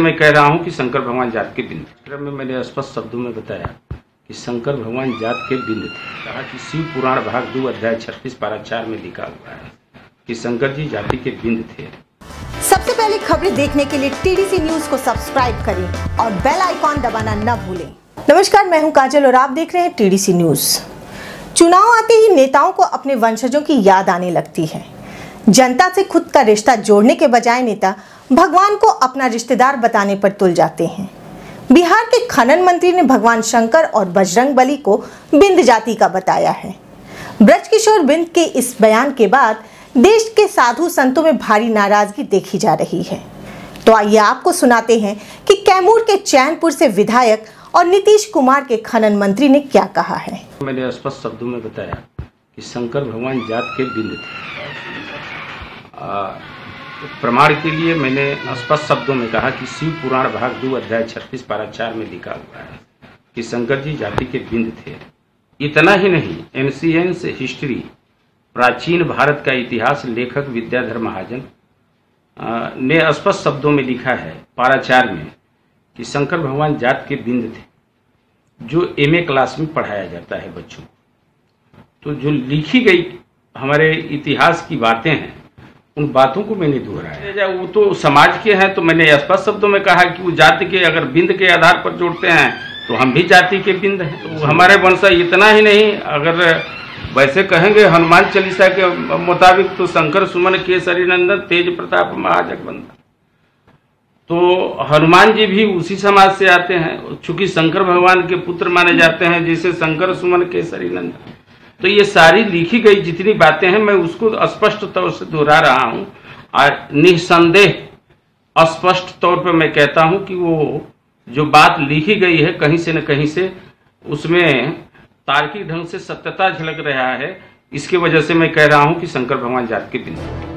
मैं कह रहा हूँ कि शंकर भगवान जात के बिंद में मैंने स्पष्ट शब्दों में बताया कि शंकर भगवान जात के बिंद थे। कहा कि शिव पुराण भाग दो अध्याय छत्तीस, पारा चार में लिखा हुआ है कि शंकर जी जाति के बिंद थे। सबसे पहले खबरें देखने के लिए टीडीसी न्यूज़ को सब्सक्राइब करें और बेल आइकॉन दबाना न भूलें। नमस्कार, मैं हूँ काजल और आप देख रहे हैं टीडीसी न्यूज़। चुनाव आते ही नेताओं को अपने वंशजों की याद आने लगती है। जनता से खुद का रिश्ता जोड़ने के बजाय नेता भगवान को अपना रिश्तेदार बताने पर तुल जाते हैं। बिहार के खनन मंत्री ने भगवान शंकर और बजरंग बली को बिंद जाति का बताया है। ब्रजकिशोर बिंद के इस बयान के बाद देश के साधु संतों में भारी नाराज़गी देखी जा रही है। तो आइए आपको सुनाते हैं कि कैमूर के चैनपुर से विधायक और नीतीश कुमार के खनन मंत्री ने क्या कहा है। मैंने स्पष्ट शब्दों में बताया कि शंकर भगवान जात के बिंद थे। प्रमाण के लिए मैंने स्पष्ट शब्दों में कहा कि शिव पुराण भाग दो अध्याय छत्तीस पारा चार में लिखा हुआ है कि शंकर जी जाति के बिंद थे। इतना ही नहीं एनसीएंस हिस्ट्री, प्राचीन भारत का इतिहास लेखक विद्याधर महाजन ने स्पष्ट शब्दों में लिखा है पाराचार में कि शंकर भगवान जात के बिंद थे, जो एमए क्लास में पढ़ाया जाता है बच्चों को। तो जो लिखी गई हमारे इतिहास की बातें हैं उन बातों को मैंने दोहराया। वो तो समाज के हैं तो मैंने स्पष्ट शब्दों में कहा कि वो जाति के अगर बिंद के आधार पर जोड़ते हैं तो हम भी जाति के बिंद हैं। तो हमारे वंशा इतना ही नहीं, अगर वैसे कहेंगे हनुमान चालीसा के मुताबिक तो शंकर, सुमन, केसरी, नंदन, तेज प्रताप महाजगबंधन तो हनुमान जी भी उसी समाज से आते हैं, चूँकि शंकर भगवान के पुत्र माने जाते हैं, जिसे शंकर, सुमन, केसरी, नंदन। तो ये सारी लिखी गई जितनी बातें हैं, मैं उसको स्पष्ट तौर से दोहरा रहा हूँ। और निसंदेह स्पष्ट तौर पर मैं कहता हूँ कि वो जो बात लिखी गई है कहीं से न कहीं से, उसमें तार्किक ढंग से सत्यता झलक रहा है। इसके वजह से मैं कह रहा हूँ कि शंकर भगवान जात के बिंदु